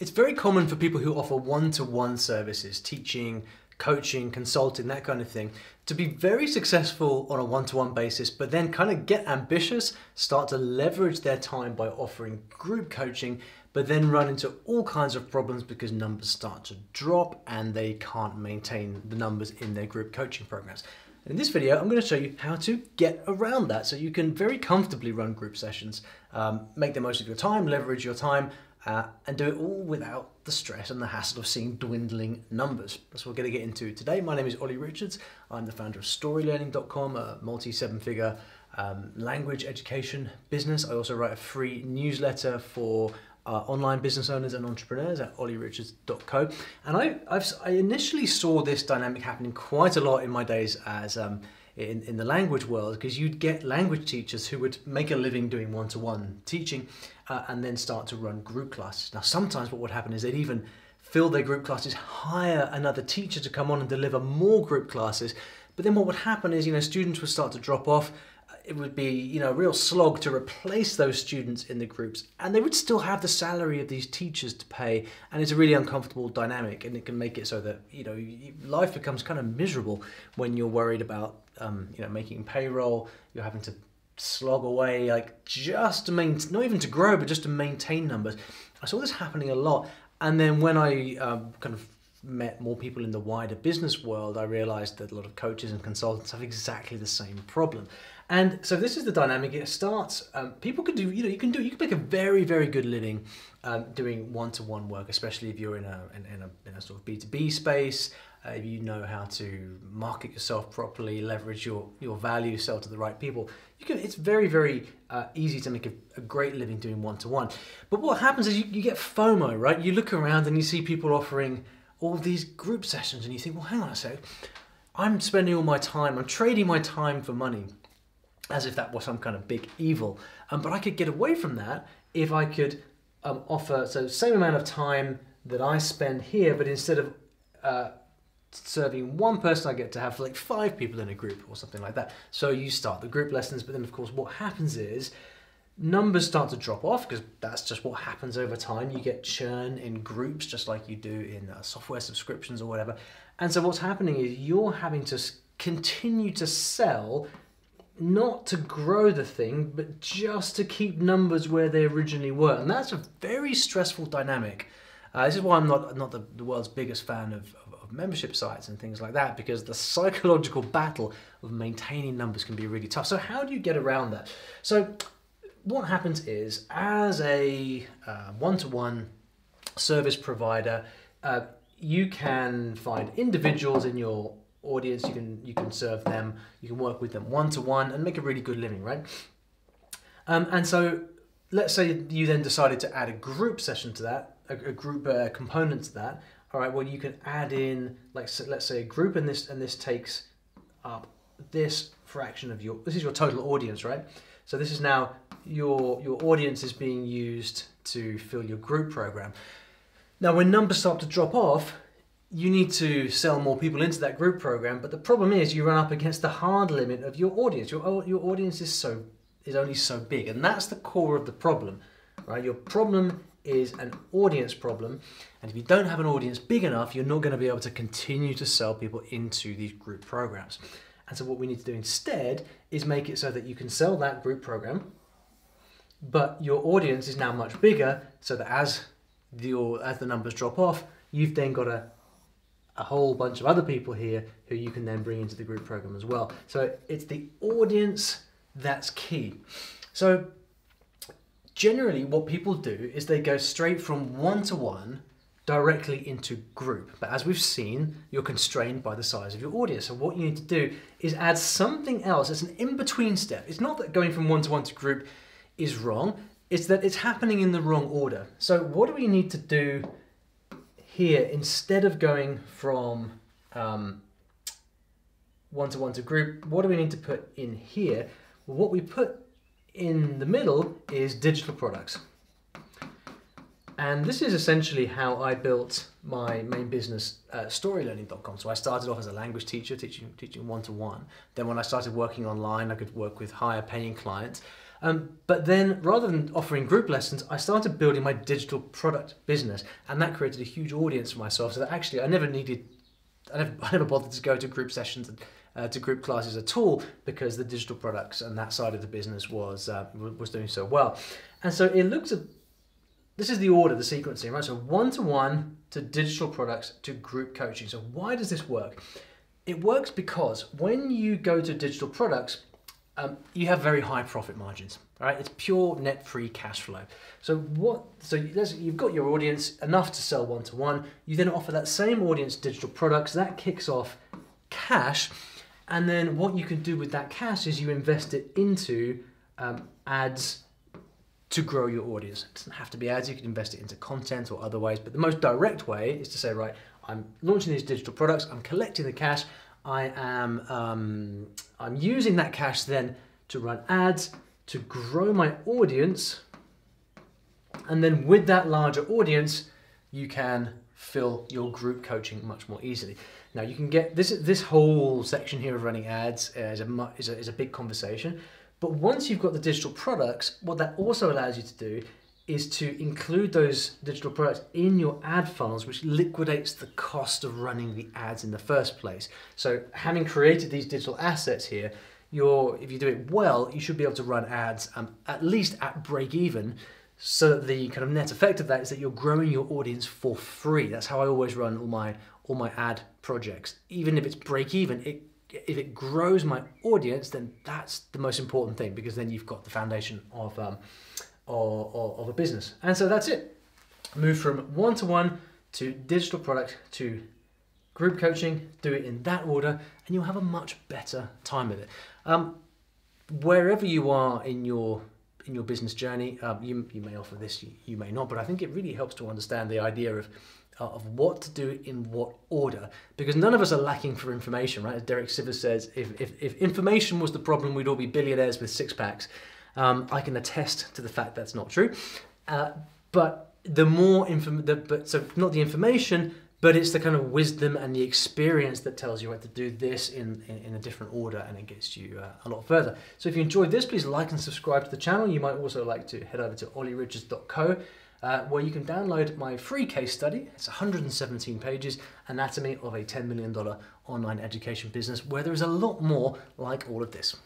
it's very common for people who offer one-to-one services, teaching, coaching, consulting, that kind of thing, to be very successful on a one-to-one basis, but then kind of get ambitious, start to leverage their time by offering group coaching, but then run into all kinds of problems because numbers start to drop and they can't maintain the numbers in their group coaching programs. In this video, I'm going to show you how to get around that so you can very comfortably run group sessions, um, make the most of your time, leverage your time, uh, and do it all without the stress and the hassle of seeing dwindling numbers. That's what we're going to get into today. My name is Olly Richards. I'm the founder of StoryLearning.com, a multi seven figure um, language education business. I also write a free newsletter for uh, online business owners and entrepreneurs at ollyrichards.co. And I, I've, i initially saw this dynamic happening quite a lot in my days as um, in, in the language world because you'd get language teachers who would make a living doing one-to-one teaching uh, and then start to run group classes. Now sometimes what would happen is they'd even fill their group classes, hire another teacher to come on and deliver more group classes. But then what would happen is, you know, students would start to drop off it would be you know a real slog to replace those students in the groups and they would still have the salary of these teachers to pay and it's a really uncomfortable dynamic and it can make it so that you know life becomes kind of miserable when you're worried about um, you know making payroll you're having to slog away like just to maintain not even to grow but just to maintain numbers i saw this happening a lot and then when i um, kind of met more people in the wider business world, I realized that a lot of coaches and consultants have exactly the same problem. And so this is the dynamic. It starts. Um, people can do. You know, you can do. You can make a very, very good living um, doing one-to-one work, especially if you're in a in, in a, in a sort of B two B space. Uh, if you know how to market yourself properly, leverage your your value, sell to the right people, you can. It's very, very uh, easy to make a, a great living doing one-to-one. But what happens is you, you get FOMO, right? You look around and you see people offering all these group sessions and you think, well, hang on a sec, I'm spending all my time, I'm trading my time for money as if that was some kind of big evil. Um, but I could get away from that if I could um, offer, so same amount of time that I spend here, but instead of uh, serving one person, I get to have like five people in a group or something like that. So you start the group lessons, but then of course what happens is numbers start to drop off because that's just what happens over time. You get churn in groups just like you do in uh, software subscriptions or whatever. And so what's happening is you're having to continue to sell not to grow the thing, but just to keep numbers where they originally were. And that's a very stressful dynamic. Uh, this is why I'm not, not the, the world's biggest fan of, of, of, membership sites and things like that, because the psychological battle of maintaining numbers can be really tough. So, how do you get around that? So, what happens is, as a one to one service provider, uh, you can find individuals in your audience you can you can serve them you can work with them one to one and make a really good living right? Um, and so let's say you then decided to add a group session to that a, a group uh, component to that. All right well you can add in like let's say a group and this and this takes up this fraction of your this is your total audience right? So this is now your your audience is being used to fill your group program. Now, when numbers start to drop off, you need to sell more people into that group program. But the problem is, you run up against the hard limit of your audience. Your your audience is so is only so big, and that's the core of the problem, right? Your problem is an audience problem, and if you don't have an audience big enough, you're not going to be able to continue to sell people into these group programs. And so, what we need to do instead is make it so that you can sell that group program but your audience is now much bigger so that as the as the numbers drop off you've then got a a whole bunch of other people here who you can then bring into the group program as well so it's the audience that's key so generally what people do is they go straight from one to one directly into group. But as we've seen, you're constrained by the size of your audience. So what you need to do is add something else. It's an in-between step. It's not that going from one to one to group is wrong. It's that it's happening in the wrong order. So what do we need to do here instead of going from um, one to one to group? What do we need to put in here? Well, what we put in the middle is digital products. And this is essentially how I built my main business, uh, StoryLearning.com. So I started off as a language teacher, teaching teaching one to one. Then when I started working online, I could work with higher paying clients. Um, but then, rather than offering group lessons, I started building my digital product business, and that created a huge audience for myself. So that actually, I never needed, I never, I never bothered to go to group sessions and uh, to group classes at all because the digital products and that side of the business was uh, was doing so well. And so it looks at this is the order, the sequencing, right? So one to one to digital products to group coaching. So why does this work? It works because when you go to digital products, um, you have very high profit margins. Right? It's pure net free cash flow. So what? So you've got your audience enough to sell one to one. You then offer that same audience digital products. That kicks off cash, and then what you can do with that cash is you invest it into um, ads to grow your audience. It doesn't have to be ads. You can invest it into content or other ways. But the most direct way is to say, right, I'm launching these digital products. I'm collecting the cash. I am um, I'm using that cash then to run ads to grow my audience, and then with that larger audience, you can fill your group coaching much more easily. Now you can get this this whole section here of running ads is a, is a, is a big conversation, but once you've got the digital products, what that also allows you to do is to include those digital products in your ad funnels, which liquidates the cost of running the ads in the first place. So having created these digital assets here, you're, if you do it well, you should be able to run ads um, at least at break even. So the kind of net effect of that is that you're growing your audience for free. That's how I always run all my all my ad projects. Even if it's break even, it if it grows my audience, then that's the most important thing because then you've got the foundation of um, of, of a business. And so that's it. Move from one to one to digital product to group coaching. Do it in that order, and you'll have a much better time with it. Um, wherever you are in your in your business journey, um, you, you may offer this, you, you may not, but I think it really helps to understand the idea of uh, of what to do in what order because none of us are lacking for information right as derek sivers says if, if, if information was the problem we'd all be billionaires with six packs um, I can attest to the fact that's not true. Uh, but the more inform, the, but so not the information, but it's the kind of wisdom and the experience that tells you how to do this in, in, in a different order and it gets you uh, a lot further. So if you enjoyed this, please like and subscribe to the channel. You might also like to head over to ollyrichards.co uh, where you can download my free case study. It's 117 pages, Anatomy of a $10 million online education business, where there is a lot more like all of this.